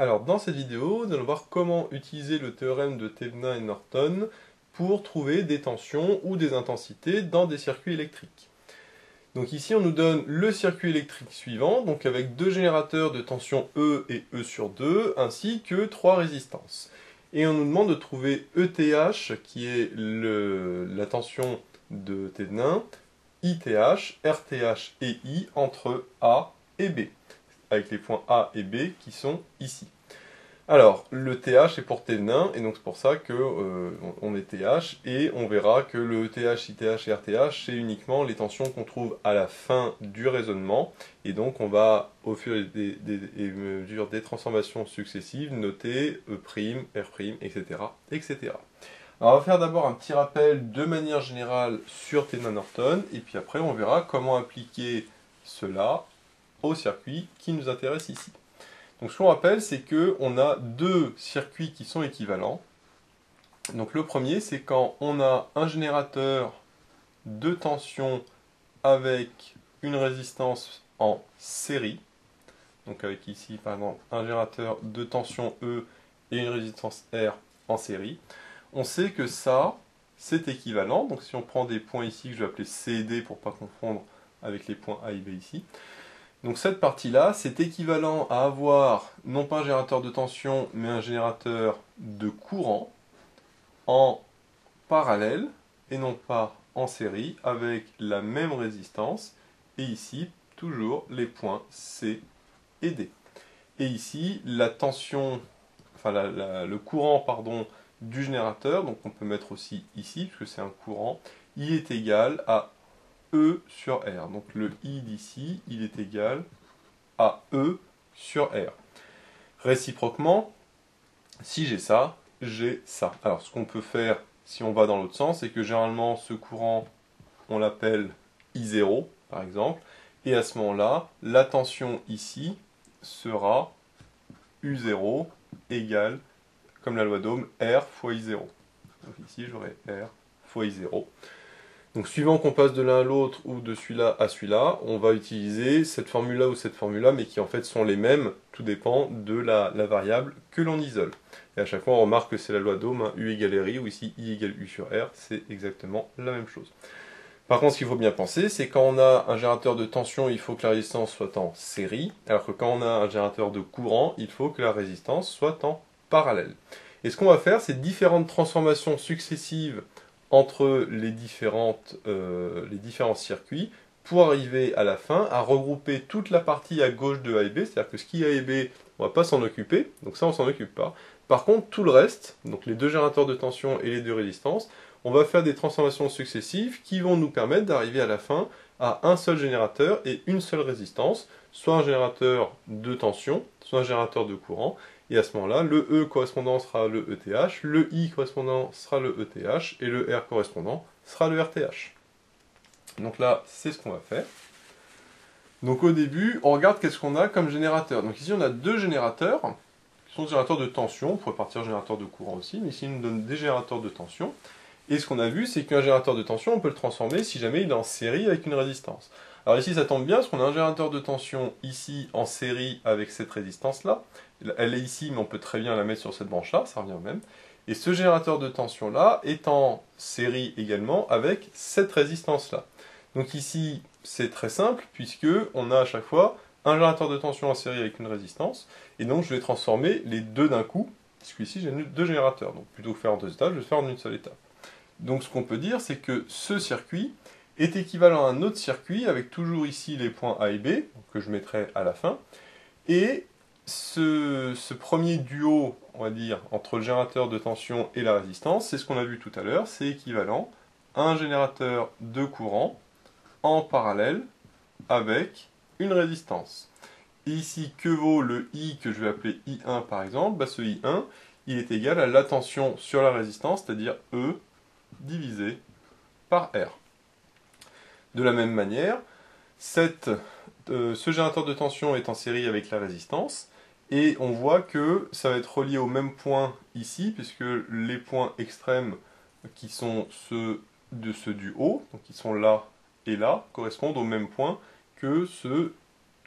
Alors dans cette vidéo, nous allons voir comment utiliser le théorème de Thevenin et Norton pour trouver des tensions ou des intensités dans des circuits électriques. Donc ici on nous donne le circuit électrique suivant, donc avec deux générateurs de tension E et E sur 2, ainsi que trois résistances. Et on nous demande de trouver ETH, qui est la tension de Thevenin, ITH, RTH et I entre A et B avec les points A et B qui sont ici. Alors, le TH est pour Thevenin, et donc c'est pour ça qu'on euh, on est TH, et on verra que le TH, ITH et RTH, c'est uniquement les tensions qu'on trouve à la fin du raisonnement, et donc on va, au fur et à mesure des transformations successives, noter E', R', etc., etc. Alors on va faire d'abord un petit rappel de manière générale sur Thevenin-Norton, et puis après on verra comment appliquer cela au circuit qui nous intéresse ici. Donc ce qu'on rappelle, c'est qu'on a deux circuits qui sont équivalents. Donc le premier, c'est quand on a un générateur de tension avec une résistance en série. Donc avec ici, par exemple, un générateur de tension E et une résistance R en série. On sait que ça, c'est équivalent. Donc si on prend des points ici que je vais appeler C et D pour ne pas confondre avec les points A et B ici. Donc cette partie-là, c'est équivalent à avoir non pas un générateur de tension, mais un générateur de courant en parallèle et non pas en série avec la même résistance et ici toujours les points C et D. Et ici la tension, enfin le courant pardon du générateur, donc on peut mettre aussi ici puisque c'est un courant, il est égal à E sur R. Donc le I d'ici, il est égal à E sur R. Réciproquement, si j'ai ça, j'ai ça. Alors ce qu'on peut faire si on va dans l'autre sens, c'est que généralement ce courant, on l'appelle I0 par exemple, et à ce moment-là, la tension ici sera U0 égale, comme la loi d'Ohm, R fois I0. Donc ici j'aurai R fois I0. Donc suivant qu'on passe de l'un à l'autre ou de celui-là à celui-là, on va utiliser cette formule-là ou cette formule-là, mais qui en fait sont les mêmes, tout dépend de la, variable que l'on isole. Et à chaque fois on remarque que c'est la loi d'Ohm, hein, U égale RI, ou ici I égale U sur R, c'est exactement la même chose. Par contre, ce qu'il faut bien penser, c'est quand on a un générateur de tension, il faut que la résistance soit en série, alors que quand on a un générateur de courant, il faut que la résistance soit en parallèle. Et ce qu'on va faire, c'est différentes transformations successives entre euh, les différents circuits pour arriver à la fin à regrouper toute la partie à gauche de A et B, c'est-à-dire que ce qui est A et B, on ne va pas s'en occuper, donc ça on s'en occupe pas. Par contre, tout le reste, donc les deux générateurs de tension et les deux résistances, on va faire des transformations successives qui vont nous permettre d'arriver à la fin à un seul générateur et une seule résistance, soit un générateur de tension, soit un générateur de courant, et à ce moment-là, le E correspondant sera le ETH, le I correspondant sera le ETH, et le R correspondant sera le RTH. Donc là, c'est ce qu'on va faire. Donc au début, on regarde qu'est-ce qu'on a comme générateur. Donc ici, on a deux générateurs, qui sont des générateurs de tension, on pourrait partir générateur de courant aussi, mais ici, il nous donne des générateurs de tension. Et ce qu'on a vu, c'est qu'un générateur de tension, on peut le transformer si jamais il est en série avec une résistance. Alors ici, ça tombe bien, parce qu'on a un générateur de tension ici en série avec cette résistance-là. Elle est ici, mais on peut très bien la mettre sur cette branche-là, ça revient même. Et ce générateur de tension-là est en série également avec cette résistance-là. Donc ici, c'est très simple, puisque on a à chaque fois un générateur de tension en série avec une résistance, et donc je vais transformer les deux d'un coup, puisque ici j'ai deux générateurs. Donc plutôt que faire en deux étapes, je vais faire en une seule étape. Donc ce qu'on peut dire, c'est que ce circuit, est équivalent à un autre circuit avec toujours ici les points A et B, que je mettrai à la fin. Et ce, premier duo, on va dire, entre le générateur de tension et la résistance, c'est ce qu'on a vu tout à l'heure, c'est équivalent à un générateur de courant en parallèle avec une résistance. Ici, que vaut le I que je vais appeler I1 par exemple? Bah, Ce I1, il est égal à la tension sur la résistance, c'est-à-dire E divisé par R. De la même manière, euh, ce générateur de tension est en série avec la résistance, et on voit que ça va être relié au même point ici, puisque les points extrêmes qui sont ceux de ceux du haut, donc qui sont là et là, correspondent au même point que ce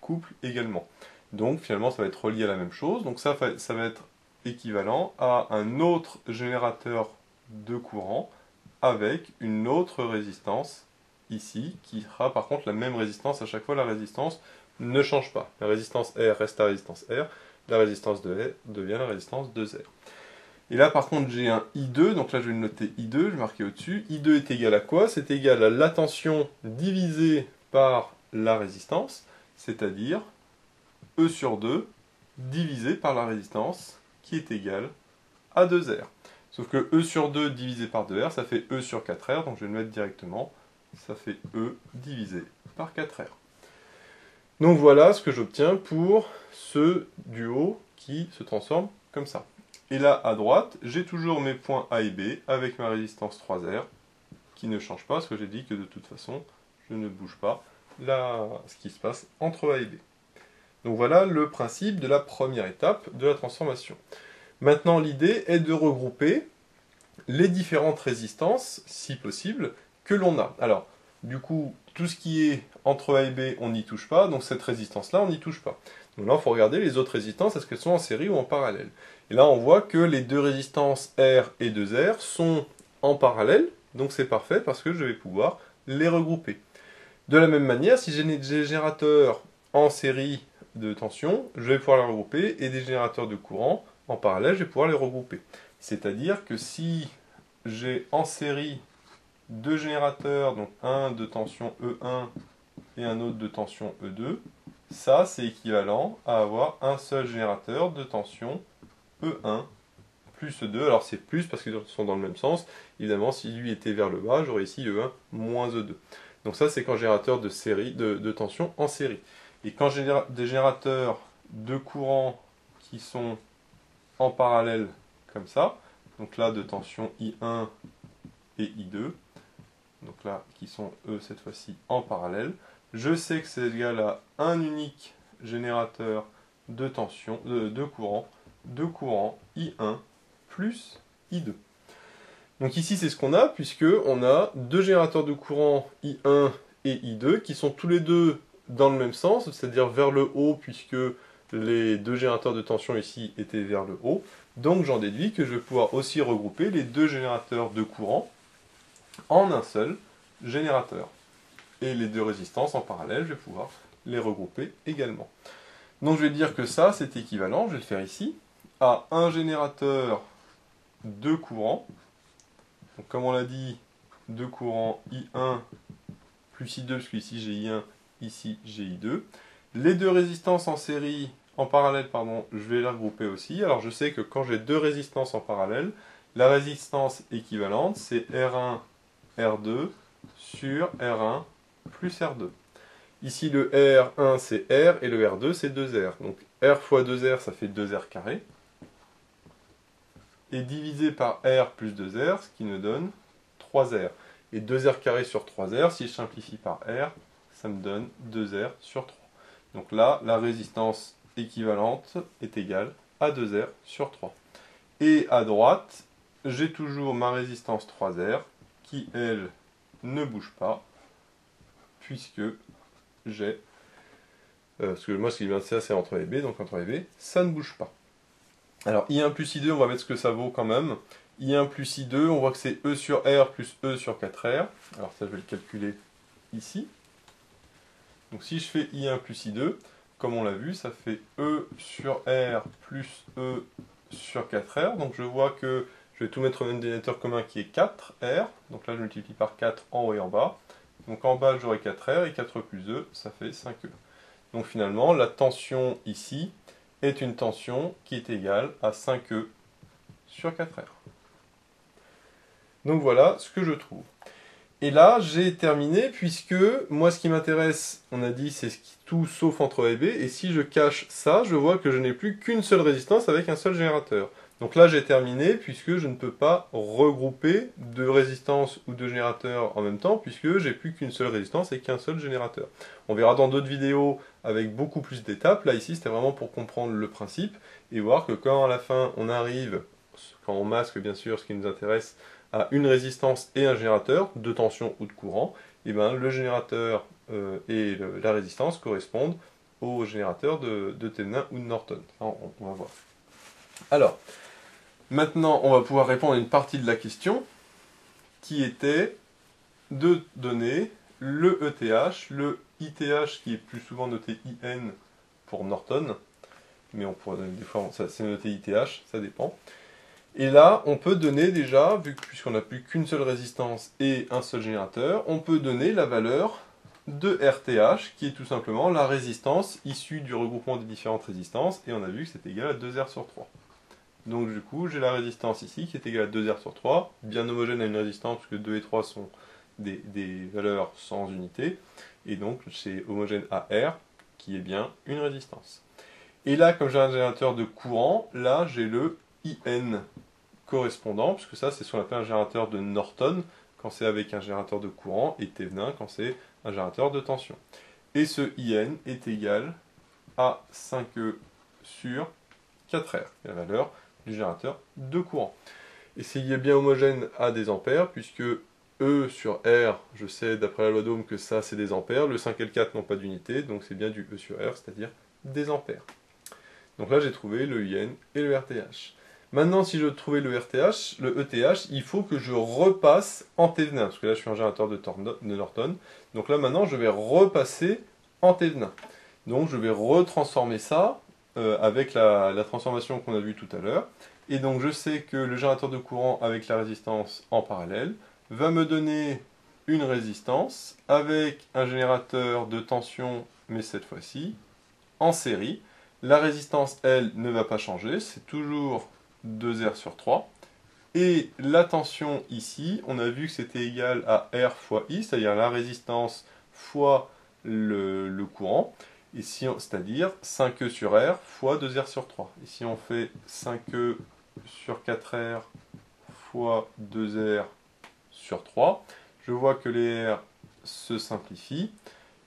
couple également. Donc finalement, ça va être relié à la même chose. Donc ça, ça va être équivalent à un autre générateur de courant avec une autre résistance ici, qui sera par contre la même résistance à chaque fois. La résistance ne change pas. La résistance R reste la résistance R. La résistance de R devient la résistance de R. Et là, par contre, j'ai un I2, donc là, je vais le noter I2, je vais marquer au-dessus. I2 est égal à quoi? C'est égal à la tension divisée par la résistance, c'est-à-dire E sur 2 divisé par la résistance, qui est égale à 2R. Sauf que E sur 2 divisé par 2R, ça fait E sur 4R, donc je vais le mettre directement. Ça fait E divisé par 4R. Donc voilà ce que j'obtiens pour ce duo qui se transforme comme ça. Et là, à droite, j'ai toujours mes points A et B avec ma résistance 3R qui ne change pas, parce que j'ai dit que de toute façon, je ne bouge pas là, ce qui se passe entre A et B. Donc voilà le principe de la première étape de la transformation. Maintenant, l'idée est de regrouper les différentes résistances, si possible, que l'on a. Alors, du coup, tout ce qui est entre A et B, on n'y touche pas, donc cette résistance-là, on n'y touche pas. Donc là, il faut regarder les autres résistances, est-ce qu'elles sont en série ou en parallèle et là, on voit que les deux résistances R et 2R sont en parallèle, donc c'est parfait parce que je vais pouvoir les regrouper. De la même manière, si j'ai des générateurs en série de tension, je vais pouvoir les regrouper, et des générateurs de courant en parallèle, je vais pouvoir les regrouper. C'est-à-dire que si j'ai en série deux générateurs, donc un de tension E1 et un autre de tension E2, ça c'est équivalent à avoir un seul générateur de tension E1 plus E2. Alors c'est plus parce qu'ils sont dans le même sens. Évidemment, si lui était vers le bas, j'aurais ici E1 moins E2. Donc ça, c'est quand générateur de, série, de, tension en série. Et quand j'ai des générateurs de courant qui sont en parallèle comme ça, donc là de tension I1 et I2, donc là qui sont eux cette fois-ci en parallèle, je sais que c'est égal à un unique générateur de tension, de courant de courant I1 plus I2. Donc ici c'est ce qu'on a puisque on a deux générateurs de courant I1 et I2 qui sont tous les deux dans le même sens, c'est-à-dire vers le haut puisque les deux générateurs de tension ici étaient vers le haut. Donc j'en déduis que je vais pouvoir aussi regrouper les deux générateurs de courant en un seul générateur. Et les deux résistances en parallèle, je vais pouvoir les regrouper également. Donc je vais dire que ça c'est équivalent, je vais le faire ici à un générateur de courant. Donc, comme on l'a dit, de courant I1 plus I2, parce qu'ici j'ai I1, ici j'ai I2. Les deux résistances en série, en parallèle, pardon, je vais les regrouper aussi. Alors je sais que quand j'ai deux résistances en parallèle, la résistance équivalente, c'est R1, R2 sur R1 plus R2. Ici, le R1, c'est R, et le R2, c'est 2R. Donc, R fois 2R, ça fait 2R carré et divisé par R plus 2R, ce qui nous donne 3R. Et 2R carré sur 3R, si je simplifie par R, ça me donne 2R sur 3. Donc là, la résistance équivalente est égale à 2R sur 3. Et à droite, j'ai toujours ma résistance 3R qui, elle, ne bouge pas, puisque j'ai... Euh, parce que moi, ce qui m'intéresse, c'est entre et B, donc entre et B, ça ne bouge pas. Alors, I1 plus I2, on va mettre ce que ça vaut quand même. I1 plus I2, on voit que c'est E sur R plus E sur 4R. Alors ça, je vais le calculer ici. Donc si je fais I1 plus I2, comme on l'a vu, ça fait E sur R plus E sur 4R. Donc je vois que je vais tout mettre au même dénominateur commun qui est 4R. Donc là, je multiplie par 4 en haut et en bas. Donc en bas, j'aurai 4R et 4 plus E, ça fait 5E. Donc finalement, la tension ici, est une tension qui est égale à 5E sur 4R. Donc voilà ce que je trouve. Et là, j'ai terminé puisque moi, ce qui m'intéresse, on a dit, c'est tout sauf entre A et B. Et si je cache ça, je vois que je n'ai plus qu'une seule résistance avec un seul générateur. Donc là, j'ai terminé puisque je ne peux pas regrouper de résistances ou de générateurs en même temps puisque j'ai plus qu'une seule résistance et qu'un seul générateur. On verra dans d'autres vidéos avec beaucoup plus d'étapes. Là, ici, c'était vraiment pour comprendre le principe et voir que quand à la fin, on arrive, quand on masque bien sûr ce qui nous intéresse, à une résistance et un générateur de tension ou de courant, et eh ben, le générateur euh, et la résistance correspondent au générateur de, de ou de Norton. on, va voir. Alors, maintenant, on va pouvoir répondre à une partie de la question qui était de donner le ETH, le ITH qui est plus souvent noté IN pour Norton, mais on pourrait donner des fois, c'est noté ITH, ça dépend. Et là, on peut donner déjà, vu puisqu'on n'a plus qu'une seule résistance et un seul générateur, on peut donner la valeur de RTH, qui est tout simplement la résistance issue du regroupement des différentes résistances, et on a vu que c'est égal à 2R sur 3. Donc du coup, j'ai la résistance ici qui est égale à 2R sur 3, bien homogène à une résistance, puisque 2 et 3 sont des, valeurs sans unité, et donc c'est homogène à R, qui est bien une résistance. Et là, comme j'ai un générateur de courant, là j'ai le IN correspondant, puisque ça c'est ce qu'on appelle un générateur de Norton, quand c'est avec un générateur de courant, et Thévenin quand c'est un générateur de tension. Et ce IN est égal à 5E sur 4R, la valeur du générateur de courant. Et c'est bien homogène à des ampères, puisque E sur R, je sais d'après la loi d'Ohm que ça c'est des ampères, le 5 et le 4 n'ont pas d'unité, donc c'est bien du E sur R, c'est-à-dire des ampères. Donc là j'ai trouvé le IN et le RTH. Maintenant, si je veux trouver le RTH, le ETH, il faut que je repasse en Thévenin, parce que là je suis un générateur de, Norton. Donc là maintenant, je vais repasser en Thévenin. Donc je vais retransformer ça euh, avec la, transformation qu'on a vue tout à l'heure. Et donc je sais que le générateur de courant avec la résistance en parallèle va me donner une résistance avec un générateur de tension, mais cette fois-ci en série. La résistance, elle, ne va pas changer, c'est toujours 2R sur 3. Et la tension ici, on a vu que c'était égal à R fois I, c'est-à-dire la résistance fois le, courant, c'est-à-dire 5E sur R fois 2R sur 3. Et si on fait 5E sur 4R fois 2R sur 3, je vois que les R se simplifient.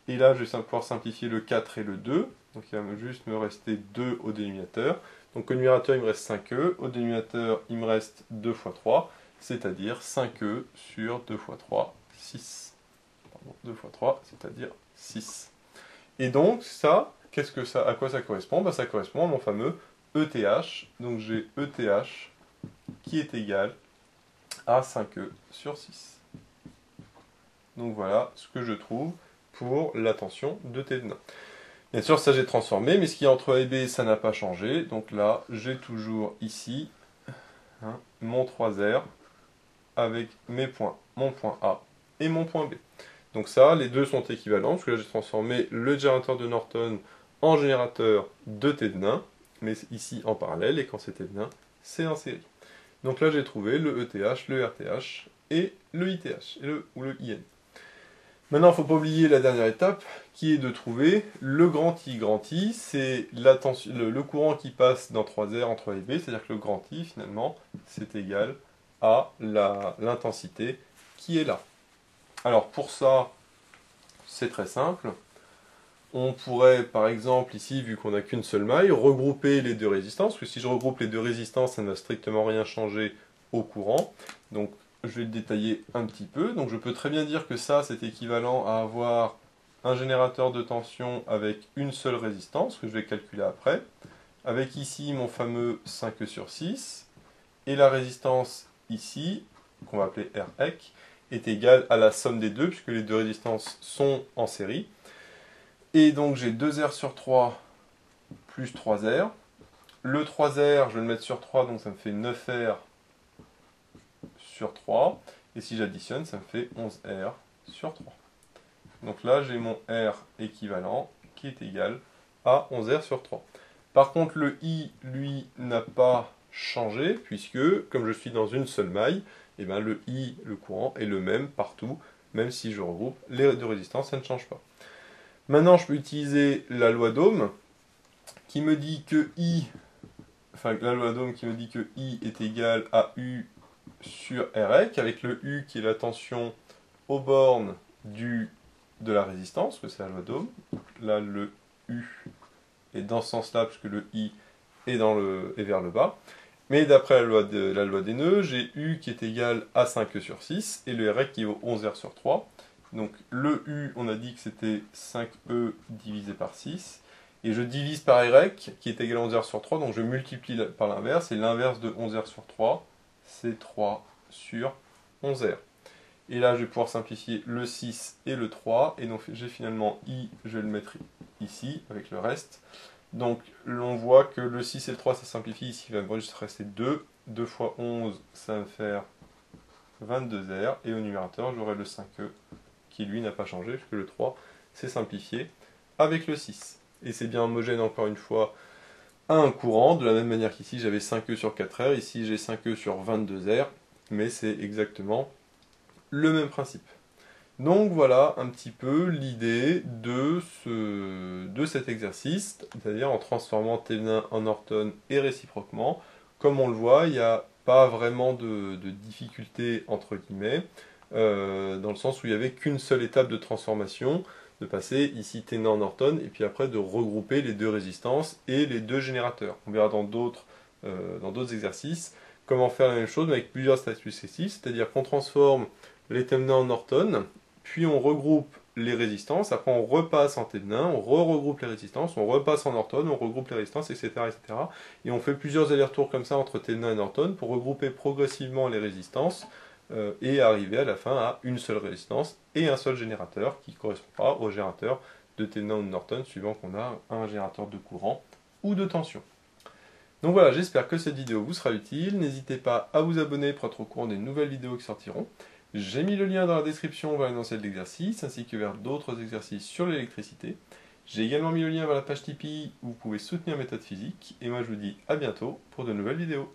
Et là, je vais pouvoir simplifier le 4 et le 2. Donc il va juste me rester 2 au dénominateur. Donc au numérateur, il me reste 5e. Au dénominateur, il me reste 2 fois 3, c'est-à-dire 5e sur 2 fois 3, 6. Pardon, 2 fois 3, c'est-à-dire 6. Et donc, ça, qu'est-ce que ça, à quoi ça correspond? Bah, Ça correspond à mon fameux ETH. Donc j'ai ETH qui est égal à 5e sur 6. Donc voilà ce que je trouve pour la tension de T Bien sûr, ça j'ai transformé, mais ce qui est entre A et B, ça n'a pas changé. Donc là, j'ai toujours ici hein, mon 3R avec mes points, mon point A et mon point B. Donc ça, les deux sont équivalents, parce que là j'ai transformé le générateur de Norton en générateur de Thévenin, mais ici en parallèle, et quand c'est Thévenin, c'est en série. Donc là j'ai trouvé le ETH, le RTH et le ITH, ou le IN. Maintenant, il ne faut pas oublier la dernière étape, qui est de trouver le grand I. Grand I, c'est le, le, courant qui passe dans 3R en 3 B, c'est-à-dire que le grand I, finalement, c'est égal à l'intensité qui est là. Alors, pour ça, c'est très simple. On pourrait, par exemple, ici, vu qu'on n'a qu'une seule maille, regrouper les deux résistances, parce que si je regroupe les deux résistances, ça ne va strictement rien changer au courant. Donc, je vais le détailler un petit peu. Donc je peux très bien dire que ça, c'est équivalent à avoir un générateur de tension avec une seule résistance, que je vais calculer après, avec ici mon fameux 5 sur 6, et la résistance ici, qu'on va appeler Rec, est égale à la somme des deux, puisque les deux résistances sont en série. Et donc j'ai 2R sur 3 plus 3R. Le 3R, je vais le mettre sur 3, donc ça me fait 9R sur 3. Et si j'additionne, ça me fait 11R sur 3. Donc là, j'ai mon R équivalent qui est égal à 11R sur 3. Par contre, le I, lui, n'a pas changé, puisque, comme je suis dans une seule maille, et eh bien, le I, le courant, est le même partout, même si je regroupe les deux résistances, ça ne change pas. Maintenant, je peux utiliser la loi d'Ohm, qui me dit que I, enfin, la loi d'Ohm qui me dit que I est égal à U sur Rec, avec le U qui est la tension aux bornes du, de la résistance, que c'est la loi d'Ohm. Là, le U est dans ce sens-là, puisque le I est, dans le, est vers le bas. Mais d'après la loi, la loi des nœuds, j'ai U qui est égal à 5 sur 6, et le Rec qui vaut 11R sur 3. Donc le U, on a dit que c'était 5E divisé par 6. et je divise par YREC, qui est égal à 11R sur 3, donc je multiplie par l'inverse, et l'inverse de 11R sur 3, c'est 3 sur 11R. Et là, je vais pouvoir simplifier le 6 et le 3, et donc j'ai finalement I, je vais le mettre ici, avec le reste. Donc, l'on voit que le 6 et le 3, ça simplifie, ici, il va juste rester 2. 2 fois 11, ça va me faire 22R, et au numérateur, j'aurai le 5E, qui lui n'a pas changé, puisque le 3 s'est simplifié avec le 6 et c'est bien homogène encore une fois à un courant, de la même manière qu'ici j'avais 5E sur 4R, ici j'ai 5E sur 22R, mais c'est exactement le même principe. Donc voilà un petit peu l'idée de, ce, de cet exercice, c'est-à-dire en transformant Thévenin en Norton et réciproquement. Comme on le voit, il n'y a pas vraiment de, difficulté entre guillemets, euh, dans le sens où il n'y avait qu'une seule étape de transformation, de passer ici Thévenin Norton, et puis après de regrouper les deux résistances et les deux générateurs. On verra dans d'autres euh, exercices comment faire la même chose mais avec plusieurs statuts successifs, c'est-à-dire qu'on transforme les Thévenin en Norton, puis on regroupe les résistances, après on repasse en Thévenin, on re-regroupe les résistances, on repasse en Norton, on regroupe les résistances, etc. etc. Et on fait plusieurs allers-retours comme ça entre Thévenin et Norton pour regrouper progressivement les résistances euh, et arriver à la fin à une seule résistance et un seul générateur qui correspondra au générateur de Thévenin ou de Norton suivant qu'on a un générateur de courant ou de tension. Donc voilà, j'espère que cette vidéo vous sera utile. N'hésitez pas à vous abonner pour être au courant des nouvelles vidéos qui sortiront. J'ai mis le lien dans la description vers l'énoncé de l'exercice, ainsi que vers d'autres exercices sur l'électricité. J'ai également mis le lien vers la page Tipeee où vous pouvez soutenir méthode physique. Et moi je vous dis à bientôt pour de nouvelles vidéos.